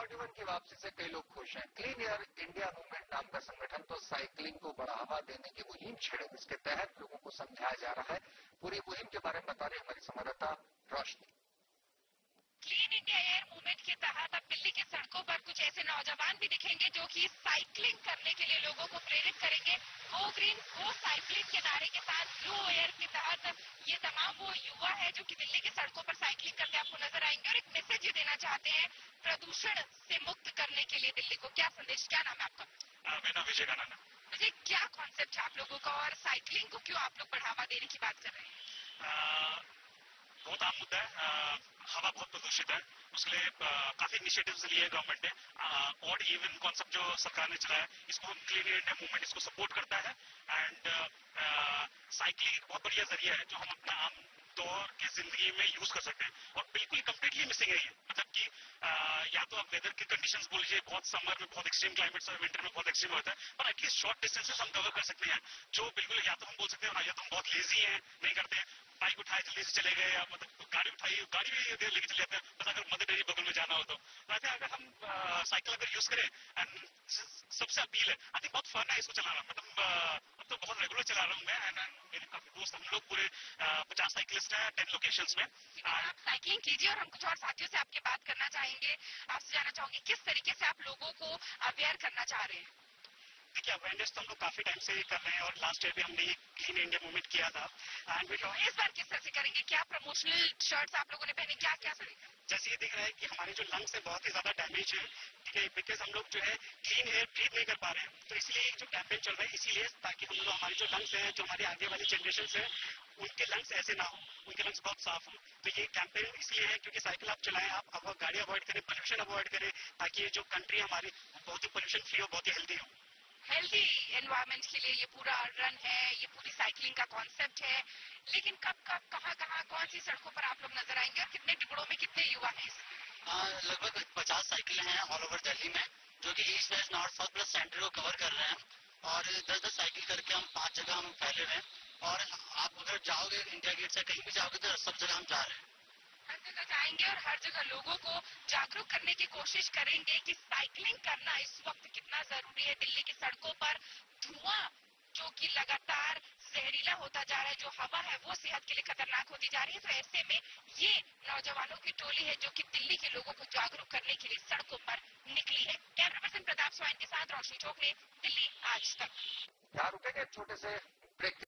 नौजवान की वापसी से कई लोग खुश हैं। क्लीन एयर इंडिया मूवमेंट नाम का संगठन तो साइकिलिंग को बढ़ावा देने की मुहिम छेड़े जिसके तहत लोगों को समझाया जा रहा है। पूरी मुहिम के बारे में बता रहे हमारी संवाददाता Roshni. Clean India air movement के तहत अब दिल्ली की सड़कों पर कुछ ऐसे नौजवान भी दिखेंगे जो कि साइकिलिंग करने के लिए लोगों को प्रेरित करेंगे। गो ग्रीन गो साइकिलिंग के नारे के साथ ब्लू एयर के तहत ये तमाम वो युवा है जो कि दिल्ली की सड़कों पर साइकिलिंग करते आपको नज़र आएँगे और एक मैसेज ये देना चाहते हैं प्रदूषण से मुक्त करने के लिए दिल्ली को क्या संदेश क्या नाम है आपका? मेरा नाम विजय गाना मुझे क्या कॉन्सेप्ट है आप लोगों का? और साइकिलिंग को क्यों आप लोग बढ़ावा देने की बात कर रहे हैं? बहुत आम मुद्दा है। हवा बहुत प्रदूषित है। उसके लिए काफ़ी इनिशिएटिव्स लिए गवर्नमेंट ने। ऑड इवन कॉन्सेप्ट जो सरकार ने चलाया इसको क्लीन इंडिया मूवमेंट इसको सपोर्ट करता है। एंड साइकिलिंग एक बहुत बढ़िया ज़रिया है जो हम अपना आम दौर की ज़िंदगी में यूज़ कर सकते हैं। और बिल्कुल कंप्लीटली मिसिंग है मतलब कि या तो आप वेदर की कंडीशंस बोल लीजिए बहुत समर में, बहुत एक्सट्रीम क्लाइमेट और विंटर में बहुत एक्सट्रीम होता है। पर एटलीस्ट शॉर्ट डिस्टेंसेस हम कवर कर सकते हैं, जो बिल्कुल या तो हम बोल सकते हैं या तो हम बहुत लेजी हैं, नहीं करते हैं। बाइक उठाए, जल्दी से चले गए, या मतलब गाड़ी उठाई, गाड़ी भी देर लेके चले जाते हैं। बस अगर मदर डेयरी बगल में जाना हो तो। वैसे अगर हम साइकिल अगर यूज़ करें एंड सबसे अपील है। आई थिंक बहुत फन है इसको चलाना मतलब तो बहुत रेगुलर चला रहा हूँ मैं एंड मेरे काफ़ी दोस्त हम लोग पूरे पचास साइकिलिस्ट हैं टेन लोकेशन में। आप साइकिलिंग कीजिए और हम कुछ और साथियों से आपकी बात करना चाहेंगे। आपसे जानना चाहूँगी किस तरीके से आप लोगों को अवेयर करना चाह रहे हैं? देखिए अवेयरनेस तो हम लोग काफ़ी टाइम से कर रहे हैं और लास्ट ईयर भी हमने ये क्लीन इंडिया मूवमेंट किया था। एंड वी इस बार किस तरह से करेंगे? क्या प्रमोशनल शर्ट्स आप लोगों ने पहने? क्या क्या करेंगे जैसे ये दिख रहा है कि हमारे जो लंग्स है बहुत ही ज़्यादा डैमेज है। बिकॉज़ हम लोग जो है क्लीन एयर ब्रीथ नहीं कर पा रहे हैं। तो इसलिए जो कैंपेन चल रहा है इसीलिए ताकि हम लोग हमारे जो लंग्स है जो हमारी आगे वाली जनरेशन है उनके लंग्स ऐसे ना हो उनके लंग्स बहुत साफ़ हो। तो ये कैंपेन इसलिए है क्योंकि साइकिल आप चलाएँ आप अब गाड़ी अवॉइड करें पोल्यूशन अवॉइड करें ताकि ये जो कंट्री हमारी बहुत ही पोल्यूशन फ्री हो बहुत ही हेल्दी हो। हेल्दी एनवायरमेंट के लिए ये पूरा रन है ये पूरी साइकिलिंग का कॉन्सेप्ट है। लेकिन कब कब कहाँ कहाँ कौन सी सड़कों पर आप लोग नज़र आएँगे और कितने टुकड़ों में कितने युवा हैं लगभग पचास साइकिलें हैं ऑल ओवर दिल्ली में, जो कि east west north south plus centre को कवर कर रहे हैं। और दस दस साइकिल करके हम पाँच जगह हम फैले हुए हैं। और आप अगर जाओगे इंडिया गेट से, कहीं भी जाओगे तो सब जगह हम जा रहे हैं। हर जगह जाएँगे और हर जगह लोगों को जागरूक करने की कोशिश करेंगे कि साइकिलिंग करना इस वक्त कितना ज़रूरी है। दिल्ली की सड़कों पर धुआँ जो कि लगातार जहरीला होता जा रहा है, जो हवा है, वो सेहत के लिए खतरनाक होती जा रही है। तो ऐसे में ये नौजवानों की टोली है, जो कि दिल्ली के लोगों को जागरूक करने के लिए सड़कों पर निकली है। कैमरा पर्सन प्रताप स्वाइन के साथ रोशनी चौक ने दिल्ली, आज तक। यहाँ रुकेंगे, छोटे से ब्रेक